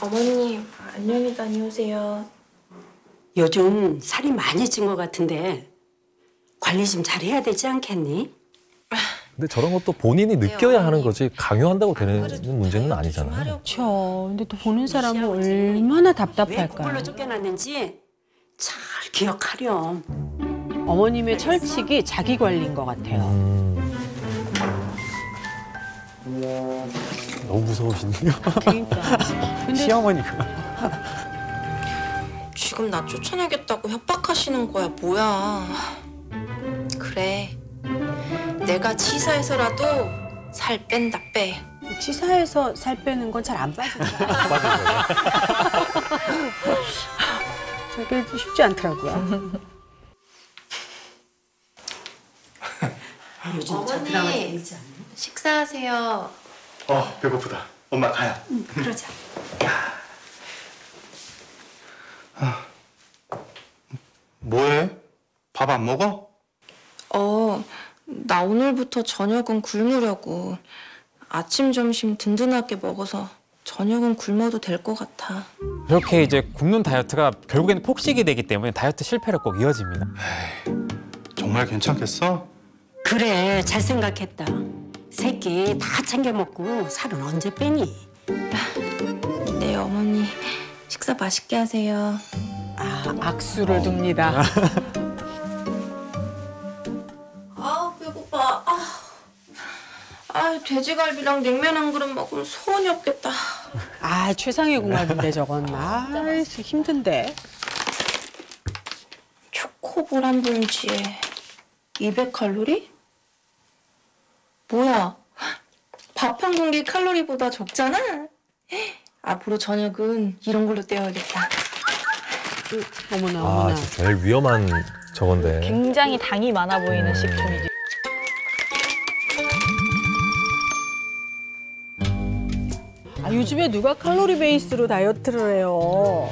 어머님, 안녕히 다녀오세요. 요즘 살이 많이 찐 것 같은데 관리 좀 잘해야 되지 않겠니? 근데 저런 것도 본인이 느껴야 하는 거지 강요한다고 되는 문제는 아니잖아요. 그렇죠. 근데 또 보는 사람은 얼마나 왜 답답할까요? 그걸로 쫓겨났는지 잘 기억하렴. 어머님의 철칙이 자기 관리인 것 같아요. 음. 너무 무서우시네요. 그러니까. 근데 시어머니가. 지금 나 쫓아내겠다고 협박하시는 거야, 뭐야. 그래. 내가 치사해서라도 살 뺀다, 빼. 치사해서 살 빼는 건 잘 안 빠지잖아요. 저게 쉽지 않더라고요. 요즘 어머니. 식사하세요. 어 배고프다. 엄마 가요. 그러자. 뭐해? 밥 안 먹어? 어, 나 오늘부터 저녁은 굶으려고. 아침, 점심 든든하게 먹어서 저녁은 굶어도 될 것 같아. 이렇게 이제 굶는 다이어트가 결국에는 폭식이 되기 때문에 다이어트 실패로 꼭 이어집니다. 정말 괜찮겠어? 그래 잘 생각했다. 새끼 다 챙겨 먹고 살은 언제 빼니? 네, 어머니. 식사 맛있게 하세요. 아, 악수를 둡니다. 아 배고파. 아, 아 돼지갈비랑 냉면 한 그릇 먹으면 소원이 없겠다. 아, 최상의 궁합인데 저건. 아, 힘든데. 초코볼 한 봉지에 200칼로리? 뭐야? 밥 한 공기 칼로리보다 적잖아? 앞으로 저녁은 이런 걸로 때워야겠다. 어머나, 아, 어머나. 진짜 제일 위험한 저건데. 굉장히 당이 많아 보이는 식품이지. 아, 요즘에 누가 칼로리 베이스로 다이어트를 해요?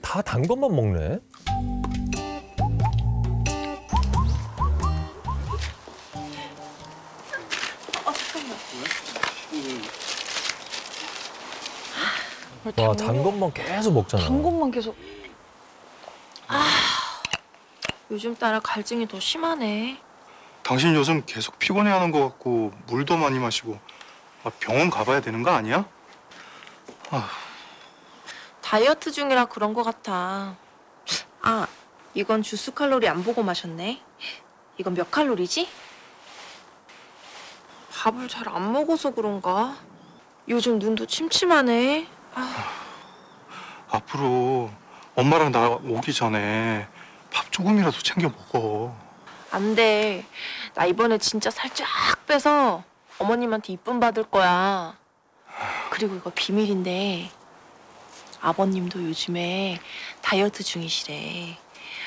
다 단 것만 먹네. 와, 단 것만 계속 먹잖아. 단 것만 계속. 요즘 따라 갈증이 더 심하네. 당신 요즘 계속 피곤해하는 것 같고 물도 많이 마시고 아, 병원 가봐야 되는 거 아니야? 다이어트 중이라 그런 것 같아. 아, 이건 주스 칼로리 안 보고 마셨네. 이건 몇 칼로리지? 밥을 잘 안 먹어서 그런가? 요즘 눈도 침침하네. 앞으로 엄마랑 나 오기 전에 밥 조금이라도 챙겨 먹어. 안 돼. 나 이번에 진짜 살쫙 빼서 어머님한테 이쁨 받을 거야. 그리고 이거 비밀인데 아버님도 요즘에 다이어트 중이시래.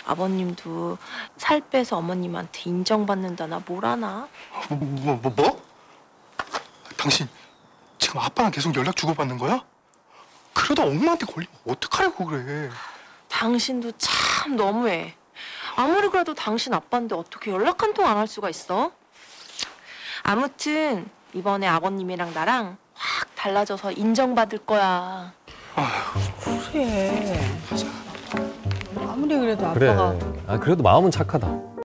아버님도 살 빼서 어머님한테 인정받는다나 뭐라나? 뭐, 뭐, 뭐, 뭐? 당신 지금 아빠랑 계속 연락 주고받는 거야? 그러다 엄마한테 걸리면 어떡하려고 그래? 당신도 참 너무해. 아무리 그래도 당신 아빠인데 어떻게 연락 한 통 안 할 수가 있어? 아무튼 이번에 아버님이랑 나랑 확 달라져서 인정받을 거야. 그래. 아무리 그래도 그래. 아빠가 아, 그래도 마음은 착하다.